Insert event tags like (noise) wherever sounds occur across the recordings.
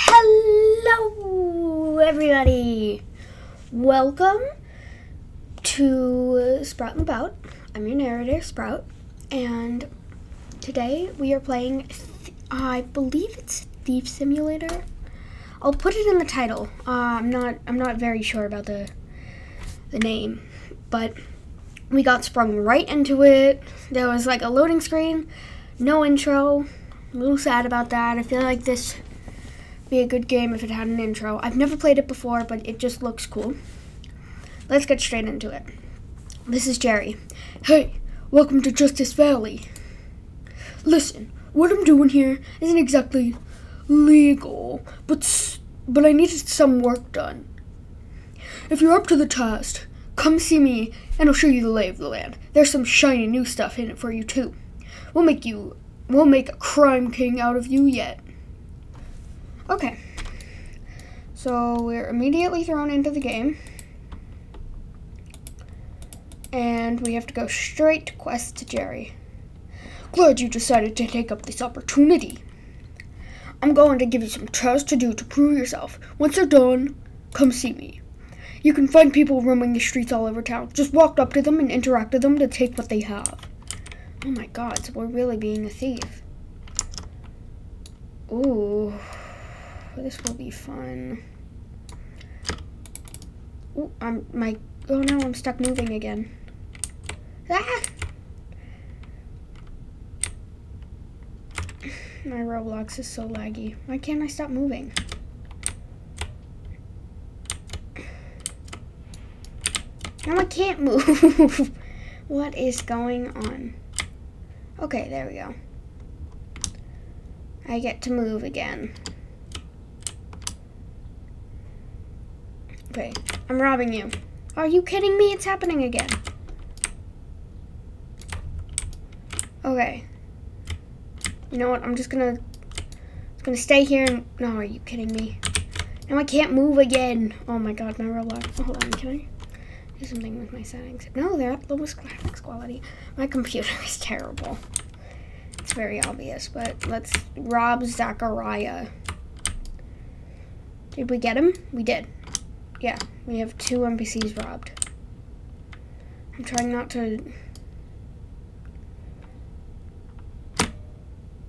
Hello, everybody. Welcome to Sprout in the Bout. I'm your narrator, Sprout, and today we are playing. I believe it's Thief Simulator. I'll put it in the title. Uh, I'm not. I'm not very sure about the the name, but we got sprung right into it. There was like a loading screen, no intro. A little sad about that. I feel like this be a good game if it had an intro. I've never played it before, but it just looks cool. Let's get straight into it. This is Jerry. Hey, welcome to Justice Valley. Listen, what I'm doing here isn't exactly legal, but but I needed some work done. If you're up to the task, come see me and I'll show you the lay of the land. There's some shiny new stuff in it for you too. We'll make you we'll make a crime king out of you yet. Okay. So we're immediately thrown into the game. And we have to go straight to quest to Jerry. Glad you decided to take up this opportunity. I'm going to give you some tasks to do to prove yourself. Once they're done, come see me. You can find people roaming the streets all over town. Just walk up to them and interact with them to take what they have. Oh my god, so we're really being a thief. Ooh, this will be fun. Ooh, I'm my. Oh no, I'm stuck moving again. Ah! My Roblox is so laggy. Why can't I stop moving? Now I can't move. (laughs) what is going on? Okay, there we go. I get to move again. Okay, I'm robbing you. Are you kidding me? It's happening again. Okay. You know what? I'm just gonna just gonna stay here and no, are you kidding me? Now I can't move again. Oh my god, my Roblox. Hold on, can I do something with my settings? No, they're at lowest graphics quality. My computer (laughs) is terrible. It's very obvious, but let's rob Zachariah. Did we get him? We did. Yeah, we have two NPCs robbed. I'm trying not to.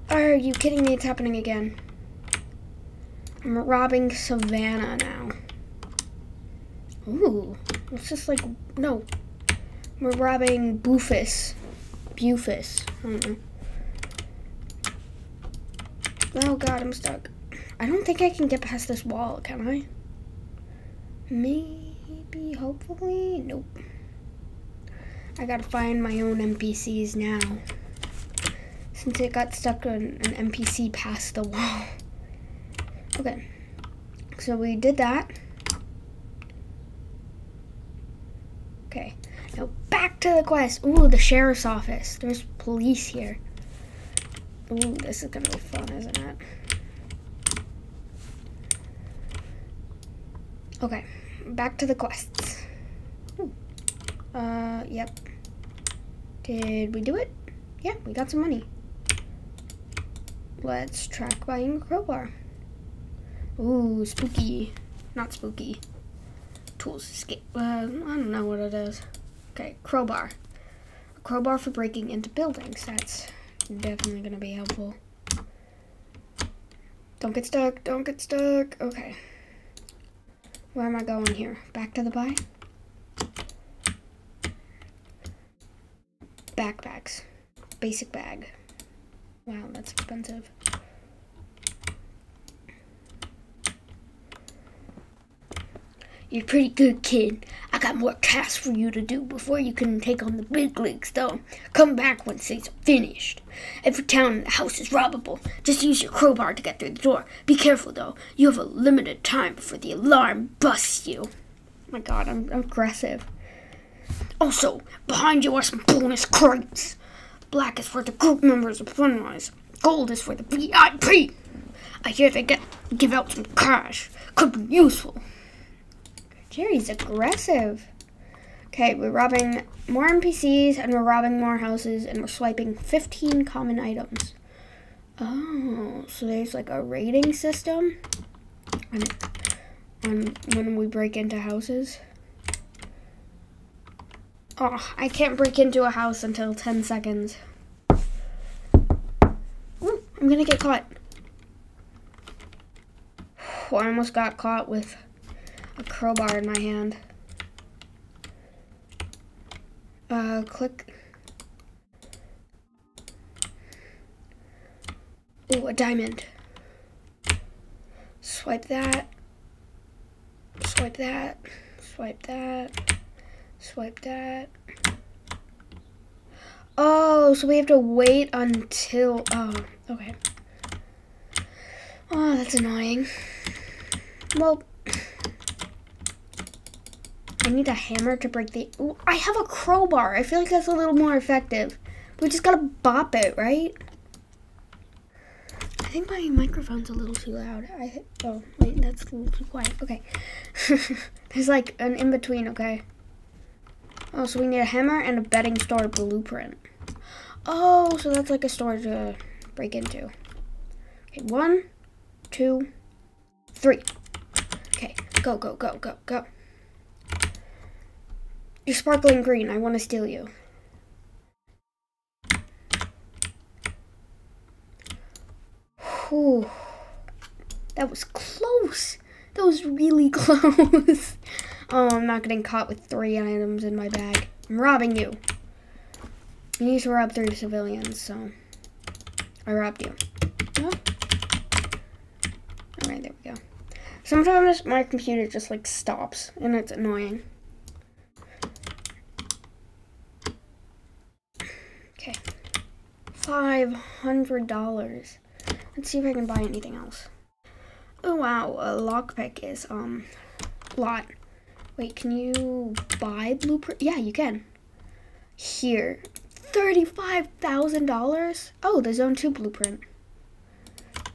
Are you kidding me? It's happening again. I'm robbing Savannah now. Ooh, it's just like no. We're robbing. Bufus. Know. Oh god, I'm stuck. I don't think I can get past this wall, can I? Maybe, hopefully? Nope. I gotta find my own NPCs now. Since it got stuck on an NPC past the wall. Okay. So we did that. Okay. Now back to the quest. Ooh, the sheriff's office. There's police here. Ooh, this is gonna be fun, isn't it? Okay, back to the quests. Uh, yep. Did we do it? Yeah, we got some money. Let's track buying a crowbar. Ooh, spooky. Not spooky. Tools escape. Uh, I don't know what it is. Okay, crowbar. A crowbar for breaking into buildings. That's definitely gonna be helpful. Don't get stuck, don't get stuck. Okay. Where am I going here? Back to the buy? Backpacks. Basic bag. Wow, that's expensive. You're a pretty good kid. I got more tasks for you to do before you can take on the big leagues, though. Come back when things are finished. Every town in the house is robbable. Just use your crowbar to get through the door. Be careful, though. You have a limited time before the alarm busts you. Oh my god, I'm aggressive. Also, behind you are some bonus crates. Black is for the group members of Sunrise. Gold is for the VIP. I hear they get give out some cash. Could be useful. Jerry's aggressive. Okay, we're robbing more NPCs and we're robbing more houses and we're swiping 15 common items. Oh, so there's like a rating system? on when we break into houses. Oh, I can't break into a house until 10 seconds. Ooh, I'm gonna get caught. Oh, (sighs) I almost got caught with a crowbar in my hand. Uh, click. Ooh, a diamond. Swipe that. Swipe that. Swipe that. Swipe that. Oh, so we have to wait until, oh, okay. Oh, that's annoying. Well, I need a hammer to break the, ooh, I have a crowbar. I feel like that's a little more effective. We just gotta bop it, right? I think my microphone's a little too loud. I, oh, wait, that's a little too quiet. Okay. (laughs) There's like an in-between, okay? Oh, so we need a hammer and a bedding store blueprint. Oh, so that's like a store to break into. Okay, one, two, three. Okay, go, go, go, go, go. You're sparkling green. I want to steal you. Whew. That was close. That was really (laughs) close. Oh, I'm not getting caught with three items in my bag. I'm robbing you. You need to rob three civilians, so I robbed you. Alright, there we go. Sometimes my computer just like stops and it's annoying. Okay. Five hundred dollars. Let's see if I can buy anything else. Oh wow, a lockpick is um lot. Wait, can you buy blueprint? Yeah, you can. Here, $35,000? Oh, the Zone 2 blueprint.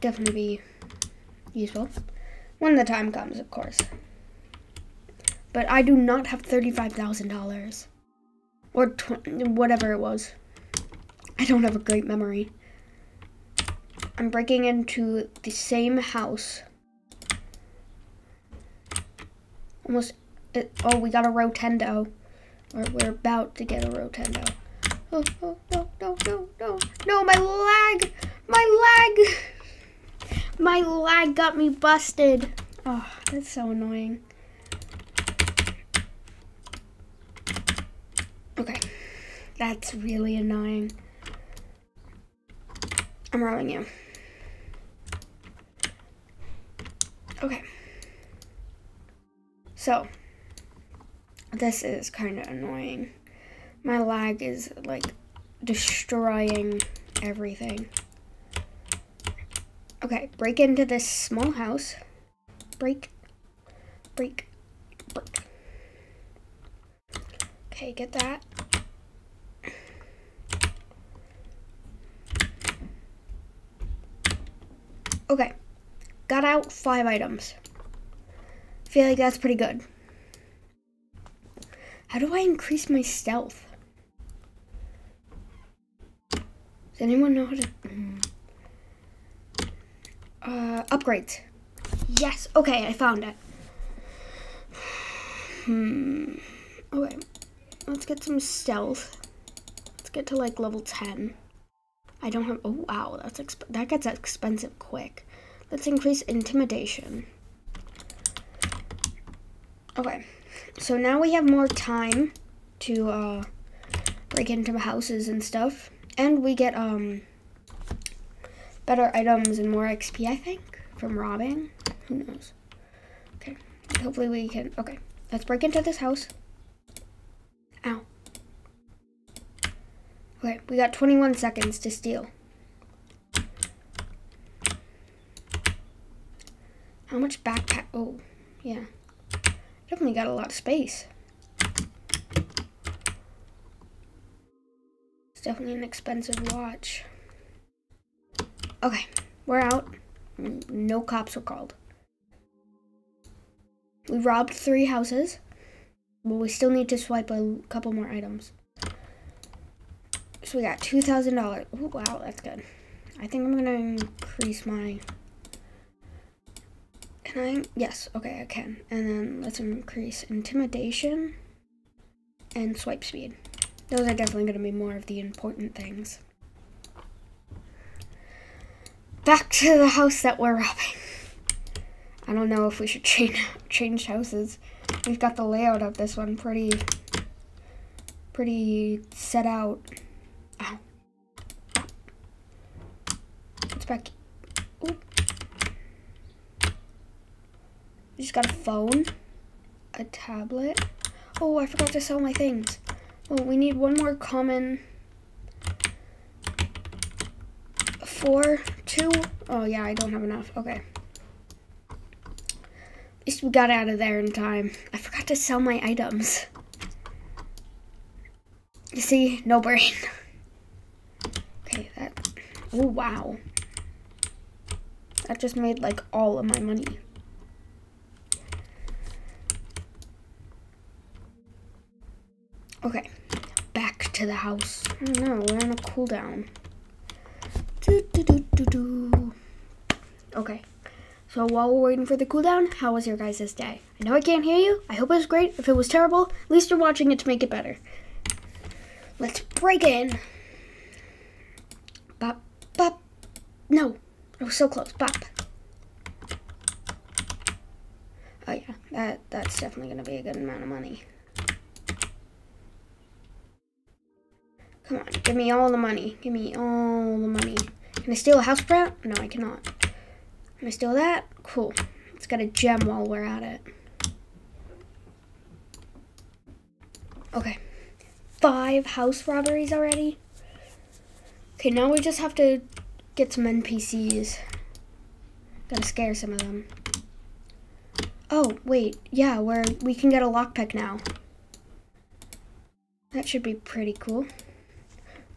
Definitely be useful. When the time comes, of course. But I do not have $35,000. Or whatever it was. I don't have a great memory. I'm breaking into the same house. Almost it, oh, we got a Rotendo. Or we're about to get a Rotendo. Oh, oh, no, no, no, no. No, my lag! My lag! (laughs) My lag got me busted. Oh, that's so annoying. Okay. That's really annoying. I'm rolling you. Okay. So, this is kind of annoying. My lag is like destroying everything. Okay, break into this small house. Break, break, break. Okay, get that. Okay, got out five items. Feel like that's pretty good. How do I increase my stealth? Does anyone know how to... Mm. Uh, upgrades. Yes, okay, I found it. Hmm. Okay, let's get some stealth. Let's get to like level 10. I don't have, oh wow, that's that gets expensive quick. Let's increase intimidation. Okay, so now we have more time to uh, break into houses and stuff. And we get um better items and more XP, I think, from robbing. Who knows? Okay, hopefully we can, okay. Let's break into this house. Ow. Okay, we got 21 seconds to steal. How much backpack? Oh, yeah. Definitely got a lot of space. It's definitely an expensive watch. Okay, we're out. No cops were called. We robbed three houses, but we still need to swipe a couple more items. So we got $2,000. wow, that's good. I think I'm going to increase my Can I? Yes, okay, I can. And then let's increase intimidation and swipe speed. Those are definitely going to be more of the important things. Back to the house that we're robbing. I don't know if we should (laughs) change change houses. We've got the layout of this one pretty pretty set out. Ow. It's back. Ooh. Just got a phone, a tablet. Oh, I forgot to sell my things. Oh, we need one more common. Four, two. Oh yeah, I don't have enough. Okay. At least we got out of there in time. I forgot to sell my items. You see, no brain. (laughs) Okay, that. Oh wow. That just made like all of my money. Okay, back to the house. No, we're on a cooldown. Do, do, do, do, do. Okay, so while we're waiting for the cooldown, how was your guys' day? I know I can't hear you. I hope it was great. If it was terrible, at least you're watching it to make it better. Let's break in. Bop, bop. No, I was so close. Bop. Oh yeah, that that's definitely gonna be a good amount of money. Give me all the money. Give me all the money. Can I steal a house sprout? No, I cannot. Can I steal that? Cool. Let's get a gem while we're at it. Okay. Five house robberies already. Okay, now we just have to get some NPCs. Gotta scare some of them. Oh, wait. Yeah, where we can get a lockpick now. That should be pretty cool.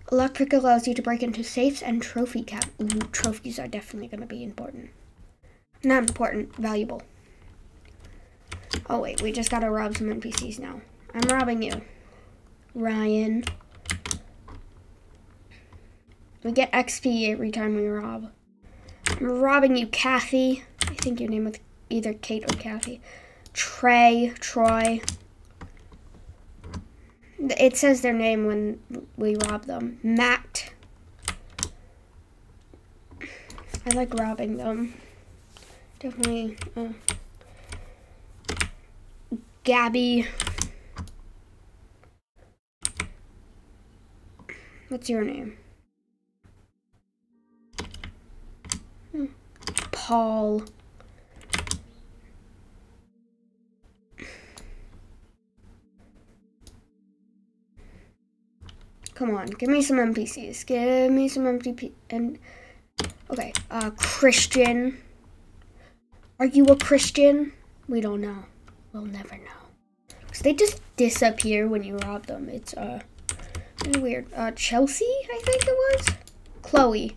Lockpick allows you to break into safes and trophy cap. Ooh, trophies are definitely going to be important. Not important, valuable. Oh wait, we just gotta rob some NPCs now. I'm robbing you. Ryan. We get XP every time we rob. I'm robbing you, Kathy. I think your name was either Kate or Kathy. Trey, Troy. It says their name when we rob them. Matt. I like robbing them. Definitely. Uh, Gabby. What's your name? Hmm. Paul. Come on, give me some NPCs. Give me some NPC and okay, uh Christian. Are you a Christian? We don't know. We'll never know. Cause they just disappear when you rob them. It's uh really weird. Uh Chelsea, I think it was. Chloe.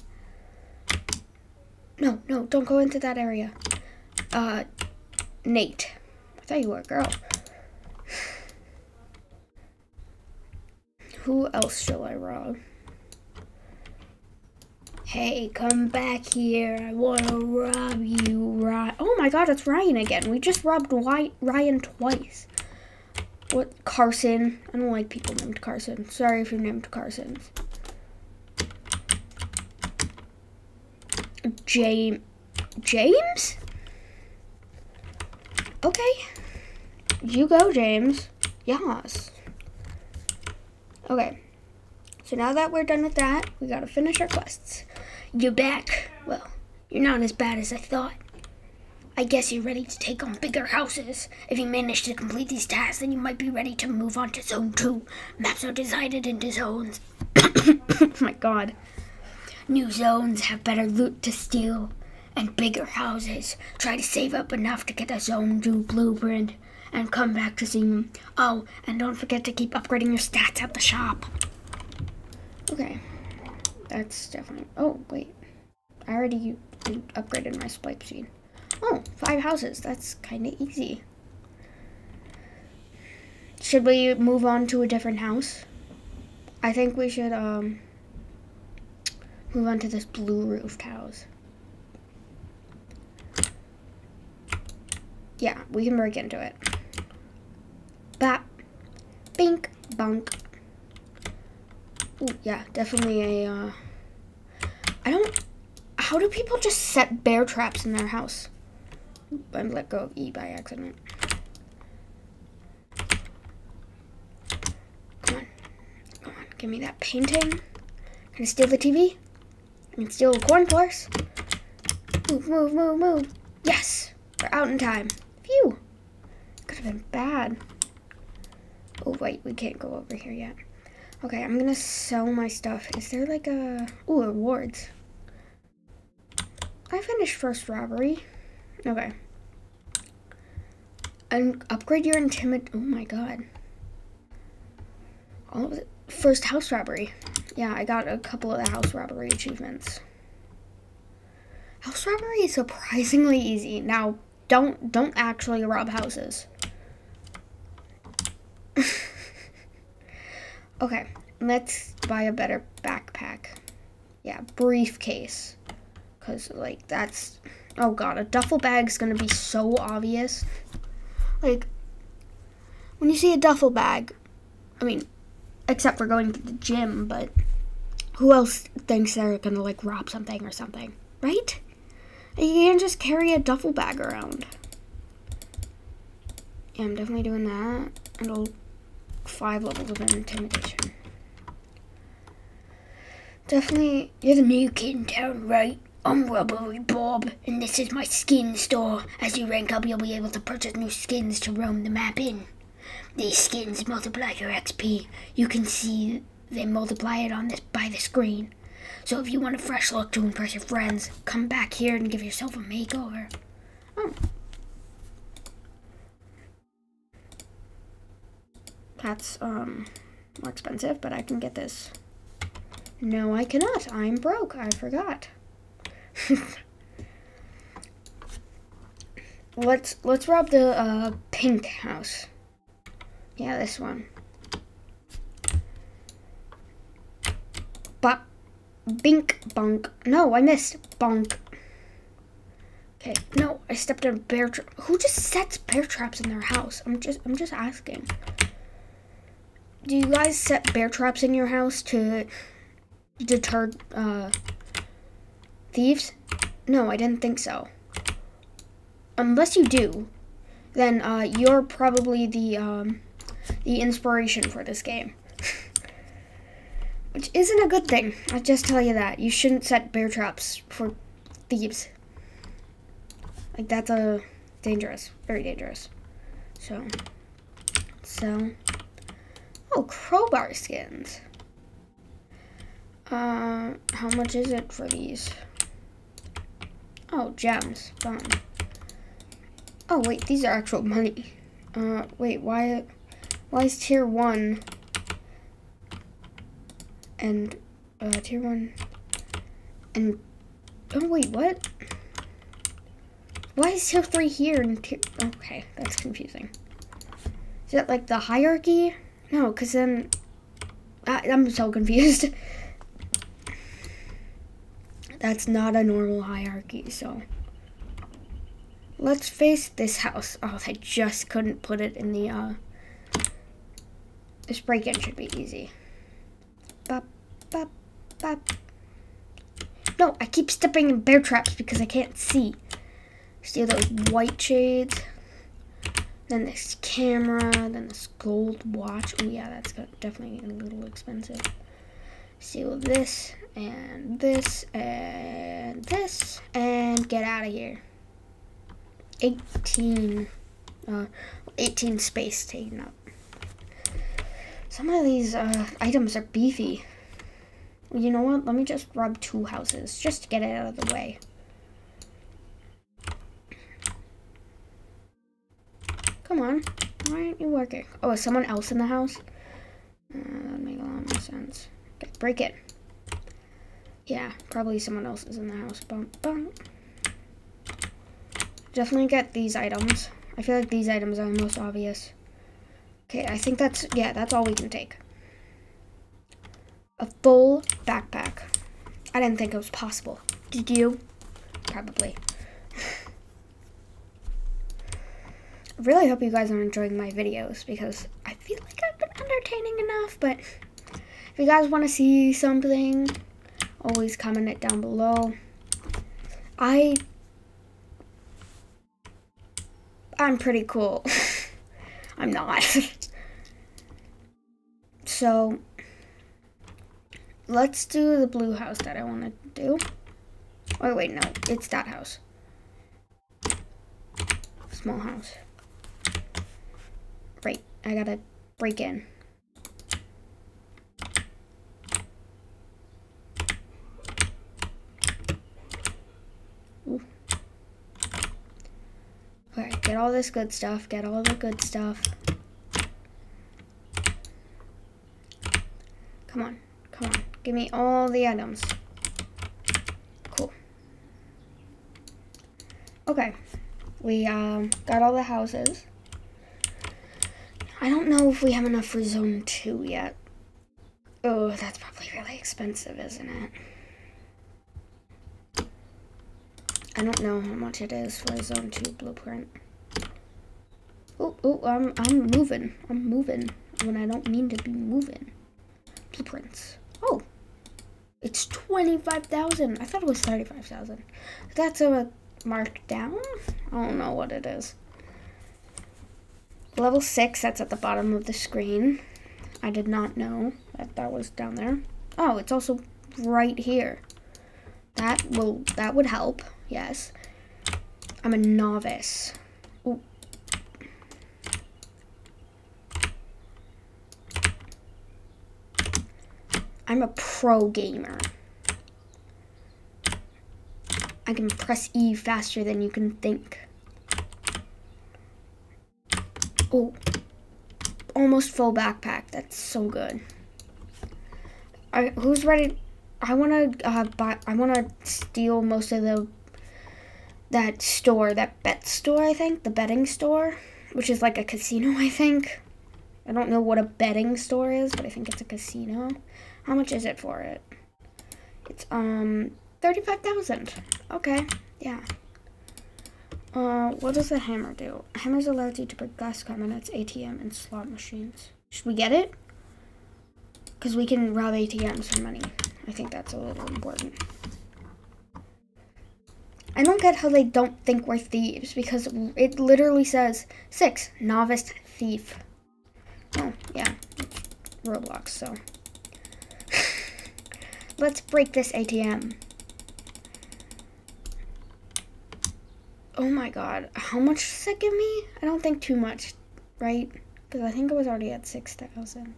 No, no, don't go into that area. Uh Nate. I thought you were a girl. Who else shall I rob? Hey, come back here. I want to rob you, Ryan. Oh my god, it's Ryan again. We just robbed Ryan twice. What? Carson. I don't like people named Carson. Sorry if you're named Carson. James. James? Okay. You go, James. Yes. Okay. So now that we're done with that, we gotta finish our quests. You're back. Well, you're not as bad as I thought. I guess you're ready to take on bigger houses. If you manage to complete these tasks, then you might be ready to move on to Zone 2. Maps are divided into zones. oh (coughs) my god. New zones have better loot to steal and bigger houses. Try to save up enough to get a Zone 2 blueprint and come back to see me. Oh, and don't forget to keep upgrading your stats at the shop. Okay. That's definitely... Oh, wait. I already upgraded my swipe speed. Oh, five houses. That's kind of easy. Should we move on to a different house? I think we should um, move on to this blue roofed house. Yeah, we can break into it. Bap. Bink. Bunk. Ooh, yeah, definitely a, uh... I don't... How do people just set bear traps in their house? I let go of E by accident. Come on. Come on, give me that painting. Can I steal the TV? I steal the corn flowers. Move, move, move, move. Yes! We're out in time. Phew! Could have been bad. Oh, wait, we can't go over here yet. Okay, I'm gonna sell my stuff. Is there like a... Ooh, rewards. I finished first robbery. Okay. And upgrade your intimid... Oh my god. All of. First house robbery. Yeah, I got a couple of the house robbery achievements. House robbery is surprisingly easy. Now, don't don't actually rob houses. Okay, let's buy a better backpack. Yeah, briefcase. Cause like that's oh god, a duffel bag's gonna be so obvious. Like when you see a duffel bag, I mean, except for going to the gym, but who else thinks they're gonna like rob something or something, right? You can't just carry a duffel bag around. Yeah, I'm definitely doing that. And five levels of intimidation. Definitely, you're the new kid in town, right? I'm Robbery Bob, and this is my skin store. As you rank up, you'll be able to purchase new skins to roam the map in. These skins multiply your XP. You can see they multiply it on this by the screen. So if you want a fresh look to impress your friends, come back here and give yourself a makeover. Oh. That's um more expensive, but I can get this. No, I cannot. I'm broke. I forgot. (laughs) let's let's rob the uh, pink house. Yeah, this one. But bink bonk. No, I missed bonk. Okay, no, I stepped on a bear trap. Who just sets bear traps in their house? I'm just I'm just asking. Do you guys set bear traps in your house to deter uh, thieves? No, I didn't think so. Unless you do, then uh, you're probably the um, the inspiration for this game. (laughs) Which isn't a good thing. I'll just tell you that. You shouldn't set bear traps for thieves. Like, that's a dangerous. Very dangerous. So, so. Oh, crowbar skins. Uh, how much is it for these? Oh, gems. Fun. Oh, wait, these are actual money. Uh, wait, why, why is tier one and, uh, tier one and, oh, wait, what? Why is tier three here and tier, okay, that's confusing. Is that like the hierarchy? No, because then, I, I'm so confused. That's not a normal hierarchy, so. Let's face this house. Oh, I just couldn't put it in the, uh, this break-in should be easy. Bop, bop, bop. No, I keep stepping in bear traps because I can't see. Steal those white shades. Then this camera, then this gold watch. Oh yeah, that's definitely a little expensive. Steal this, and this, and this, and get out of here. 18, uh, 18 space taken up. Some of these uh, items are beefy. You know what? Let me just rob two houses, just to get it out of the way. Come on. Why aren't you working? Oh, is someone else in the house? Uh, that makes a lot more sense. Okay, break it. Yeah, probably someone else is in the house. Definitely get these items. I feel like these items are the most obvious. Okay, I think that's, yeah, that's all we can take. A full backpack. I didn't think it was possible. Did you? Probably. Really hope you guys are enjoying my videos because I feel like I've been entertaining enough, but if you guys want to see something, always comment it down below. I I'm pretty cool. (laughs) I'm not. (laughs) so let's do the blue house that I want to do. Oh wait, no, it's that house. Small house. Right, I gotta break in. Alright, get all this good stuff, get all the good stuff. Come on, come on, give me all the items. Cool. Okay, we um, got all the houses. I don't know if we have enough for zone two yet. Oh, that's probably really expensive, isn't it? I don't know how much it is for zone two blueprint. Oh, oh, I'm, I'm moving. I'm moving when I don't mean to be moving. Blueprints. Oh, it's 25,000. I thought it was 35,000. That's a markdown. I don't know what it is. Level 6, that's at the bottom of the screen. I did not know that that was down there. Oh, it's also right here. That will, that would help, yes. I'm a novice. I'm a pro gamer. I can press E faster than you can think. Oh, almost full backpack. That's so good. Right, who's ready? I want to uh, buy. I want to steal most of the that store, that bet store. I think the betting store, which is like a casino. (laughs) I think. I don't know what a betting store is, but I think it's a casino. How much is it for it? It's um 35,000. Okay, yeah. Uh, what does the hammer do? Hammers allows you to break glass cabinets, ATM, and slot machines. Should we get it? Because we can rob ATMs for money. I think that's a little important. I don't get how they don't think we're thieves because it literally says six novice thief. Oh yeah, Roblox. So (laughs) let's break this ATM. Oh my god. How much does that give me? I don't think too much, right? Because I think I was already at 6,000.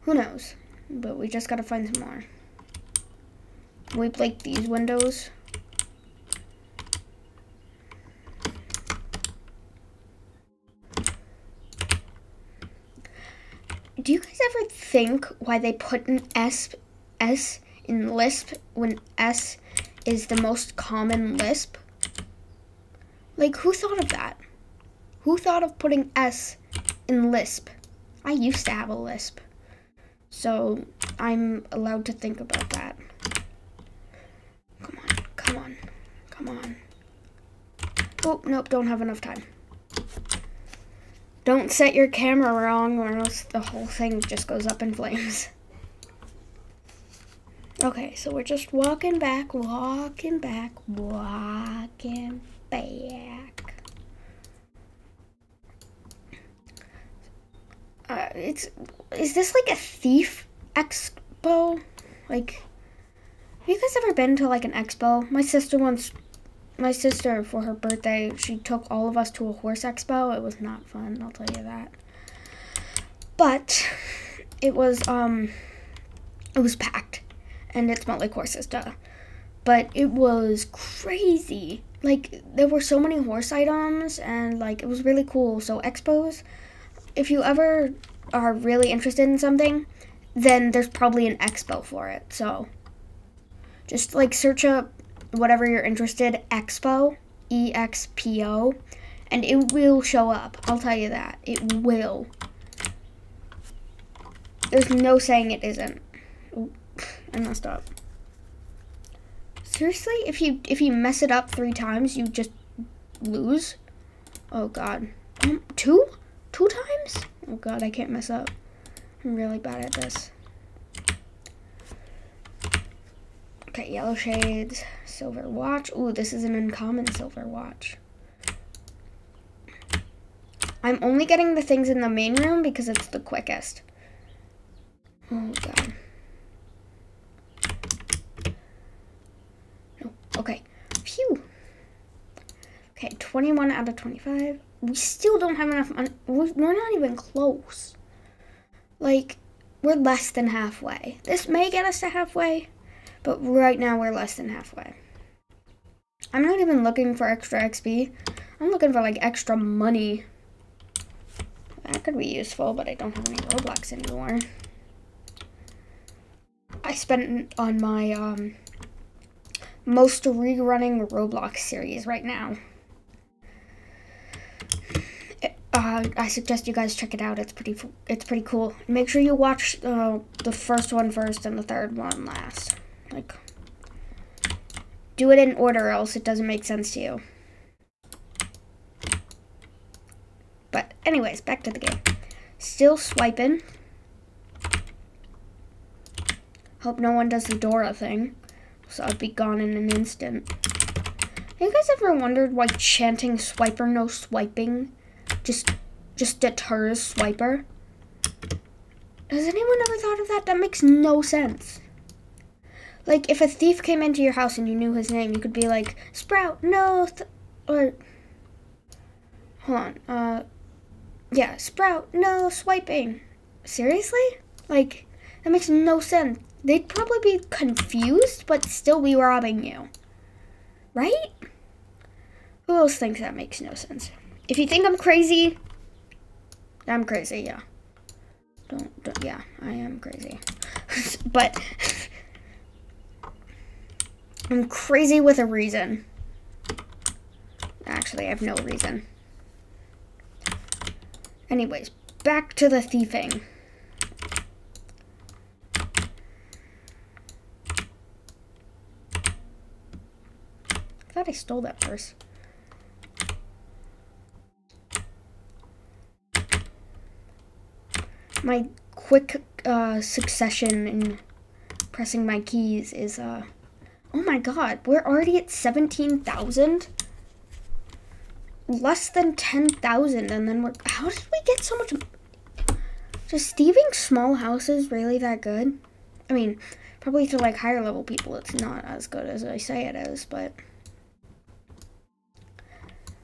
Who knows? But we just gotta find some more. We break these windows. Do you guys ever think why they put an S, S in Lisp when S is the most common Lisp? Like, who thought of that? Who thought of putting S in Lisp? I used to have a Lisp. So, I'm allowed to think about that. Come on, come on, come on. Oh, nope, don't have enough time. Don't set your camera wrong or else the whole thing just goes up in flames. Okay, so we're just walking back, walking back, walking back. Uh, it's is this like a thief expo? Like, have you guys ever been to like an expo? My sister once, my sister for her birthday, she took all of us to a horse expo. It was not fun, I'll tell you that. But it was um, it was packed, and it smelled like horses, duh. But it was crazy like there were so many horse items and like it was really cool. So expos, if you ever are really interested in something, then there's probably an expo for it. So just like search up whatever you're interested, expo, E X P O, and it will show up. I'll tell you that. It will. There's no saying it isn't. Ooh, I messed up. Seriously? If you if you mess it up three times, you just lose? Oh god. Um, two? Two times? Oh god, I can't mess up. I'm really bad at this. Okay, yellow shades, silver watch. Ooh, this is an uncommon silver watch. I'm only getting the things in the main room because it's the quickest. Oh god. No, okay. Phew. Okay, 21 out of 25. We still don't have enough money. We're not even close. Like, we're less than halfway. This may get us to halfway, but right now we're less than halfway. I'm not even looking for extra XP. I'm looking for like extra money. That could be useful, but I don't have any Roblox anymore. I spent on my um, most rerunning Roblox series right now. Uh, I suggest you guys check it out. It's pretty it's pretty cool. Make sure you watch uh, the first one first and the third one last. Like, do it in order, else it doesn't make sense to you. But anyways, back to the game. Still swiping. Hope no one does the Dora thing. So I'd be gone in an instant. Have you guys ever wondered why chanting swiper no swiping just just deters swiper? Has anyone ever thought of that? That makes no sense. Like, if a thief came into your house and you knew his name, you could be like, Sprout, no, or, hold on, uh, yeah, Sprout, no, swiping. Seriously? Like, that makes no sense. They'd probably be confused, but still be robbing you. Right? Who else thinks that makes no sense? If you think I'm crazy, I'm crazy, yeah. Don't, don't yeah, I am crazy. (laughs) but I'm crazy with a reason. Actually, I have no reason. Anyways, back to the thieving. I thought I stole that purse. My quick uh, succession in pressing my keys is uh, Oh my god, we're already at 17,000? Less than 10,000 and then we're... How did we get so much... Just thieving small houses really that good? I mean, probably to like higher level people it's not as good as I say it is, but...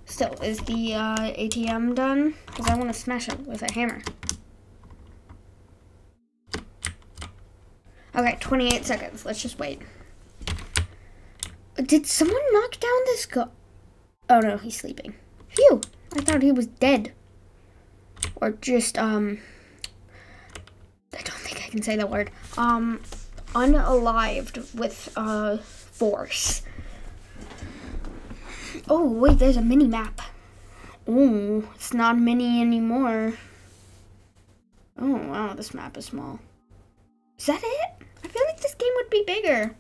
Still, is the uh, ATM done? Because I want to smash it with a hammer. Okay, 28 seconds. Let's just wait. Did someone knock down this guy? Oh no, he's sleeping. Phew, I thought he was dead. Or just, um, I don't think I can say that word. Um, unalived with, uh, force. Oh, wait, there's a mini map. Oh, it's not mini anymore. Oh, wow, this map is small. Is that it? I feel like this game be bigger.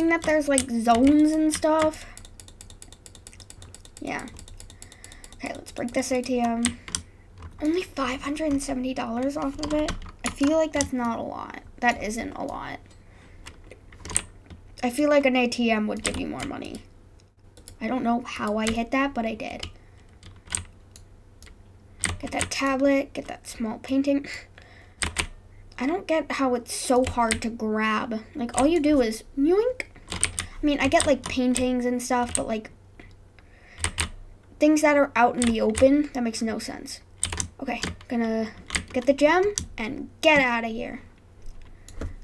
saying that there's like zones and stuff. Yeah. Okay, let's break this ATM. Only $570 off of it? I feel like that's not a lot. That isn't a lot. I feel like an ATM would give you more money. I don't know how I hit that, but I did. Get that tablet, get that small painting. I don't get how it's so hard to grab. Like, all you do is yoink. I mean, I get, like, paintings and stuff, but, like, things that are out in the open, that makes no sense. Okay, gonna get the gem and get out of here.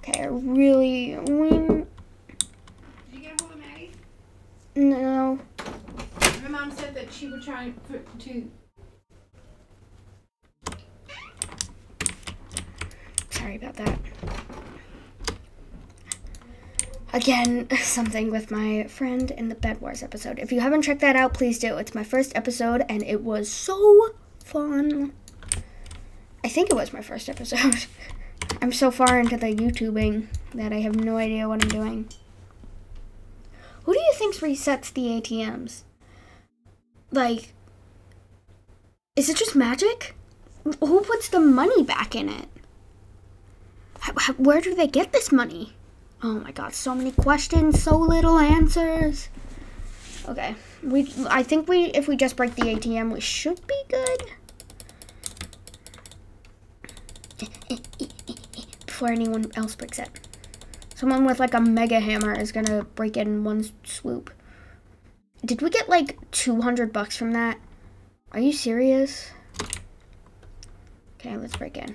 Okay, I really... Did you get hold of Maddie? No. My mom said that she would try to Sorry about that. Again, (laughs) something with my friend in the Bed Wars episode. If you haven't checked that out, please do. It's my first episode and it was so fun. I think it was my first episode. (laughs) I'm so far into the YouTubing that I have no idea what I'm doing. Who do you think resets the ATMs? like, is it just magic? Who puts the money back in it? Where do they get this money? Oh my god, so many questions, so little answers. Okay, we. I think we, if we just break the ATM, we should be good. (laughs) Before anyone else breaks it. Someone with like a mega hammer is gonna break it in one swoop. Did we get like 200 bucks from that? Are you serious? Okay, let's break in.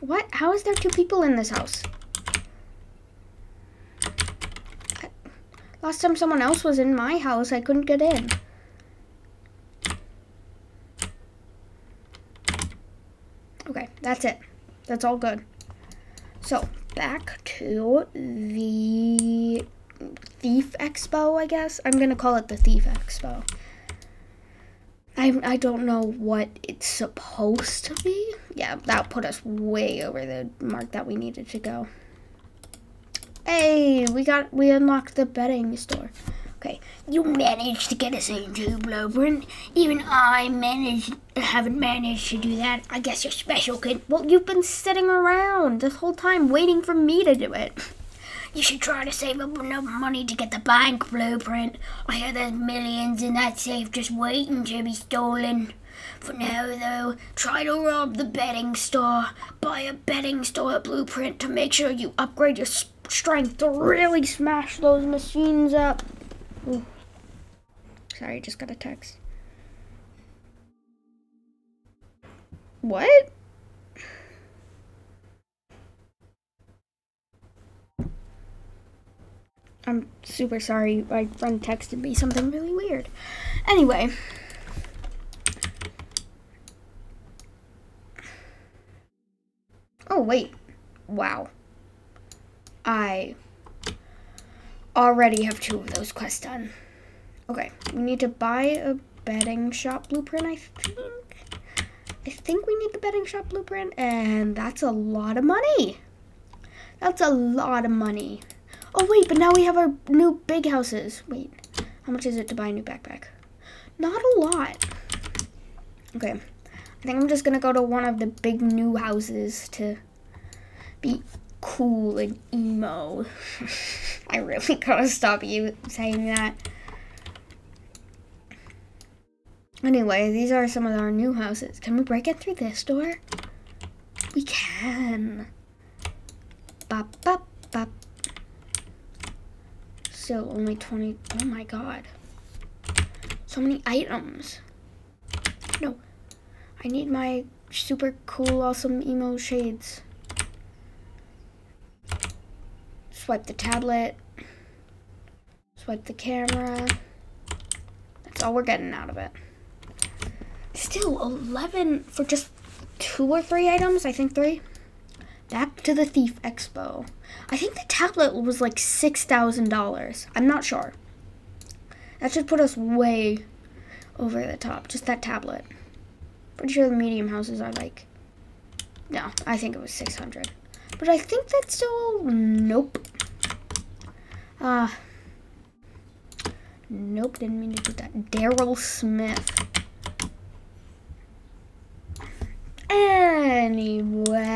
What? How is there two people in this house? Last time someone else was in my house, I couldn't get in. Okay, that's it. That's all good. So, back to the Thief Expo, I guess. I'm going to call it the Thief Expo. I, I don't know what it's supposed to be. Yeah, that put us way over the mark that we needed to go. Hey, we got, we unlocked the betting store. Okay, you managed to get us into Blueprint. Even I managed, haven't managed to do that. I guess you're special, kid. Well, you've been sitting around this whole time waiting for me to do it. You should try to save up enough money to get the bank blueprint. I hear there's millions in that safe just waiting to be stolen. For now, though, try to rob the betting store. Buy a betting store blueprint to make sure you upgrade your strength to really smash those machines up. Ooh. Sorry, just got a text. What? I'm super sorry. My friend texted me something really weird. Anyway. Wait. Wow. I already have two of those quests done. Okay, we need to buy a betting shop blueprint, I think. I think we need the betting shop blueprint, and that's a lot of money. That's a lot of money. Oh, wait, but now we have our new big houses. Wait, how much is it to buy a new backpack? Not a lot. Okay, I think I'm just gonna go to one of the big new houses to be cool and emo. (laughs) I really gotta stop you saying that. Anyway, these are some of our new houses. Can we break it through this door? We can. Bop, bop, bop. Still only 20. Oh my god. So many items. No. I need my super cool, awesome emo shades. Swipe the tablet. Swipe the camera. That's all we're getting out of it. Still 11 for just two or three items. I think three. Back to the Thief Expo. I think the tablet was like $6,000. I'm not sure. That should put us way over the top. Just that tablet. Pretty sure the medium houses are like... No, I think it was 600 But I think that's still... Nope. Ah. Uh, nope, didn't mean to do that. Daryl Smith. Anyway.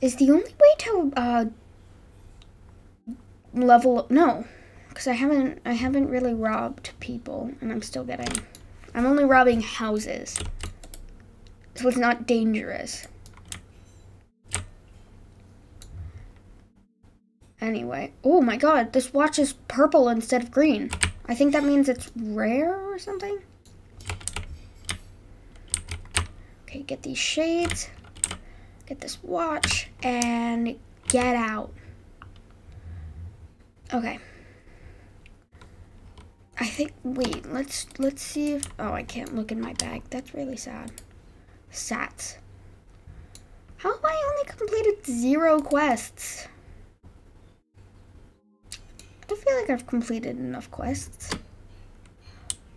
Is the only way to uh, level up? No, because I haven't. I haven't really robbed people, and I'm still getting. I'm only robbing houses, so it's not dangerous. Anyway, oh my god, this watch is purple instead of green. I think that means it's rare or something. Okay, get these shades, get this watch, and get out. Okay. I think, wait, let's, let's see if, oh, I can't look in my bag. That's really sad. Sats. How have I only completed zero quests? I feel like I've completed enough quests.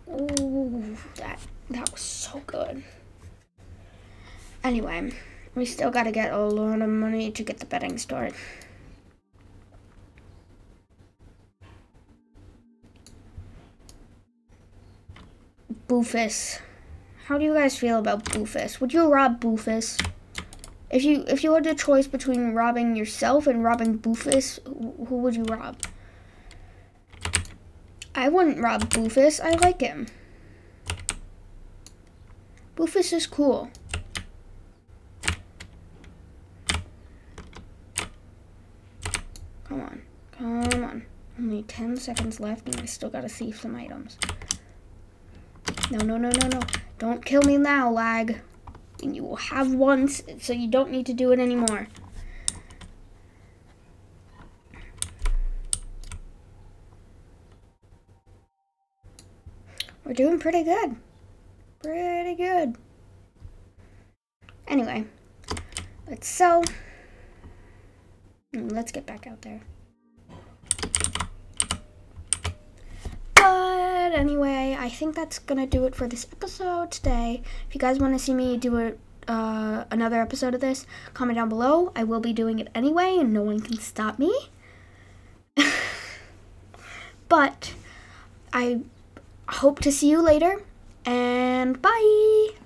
Ooh, that that was so good. Anyway, we still gotta get a lot of money to get the betting started. Boofus. How do you guys feel about Boofus? Would you rob Boofus? If you if you had the choice between robbing yourself and robbing Boofus, who, who would you rob? I wouldn't rob Boofus. I like him. Boofus is cool. Come on. Come on. Only 10 seconds left and I still gotta see some items. No, no, no, no, no. Don't kill me now, lag. And you will have once, so you don't need to do it anymore. Doing pretty good. Pretty good. Anyway, let's sell. Mm, Let's get back out there. But anyway, I think that's gonna do it for this episode today. If you guys want to see me do a, uh, another episode of this, comment down below. I will be doing it anyway, and no one can stop me. (laughs) but I hope to see you later, and bye!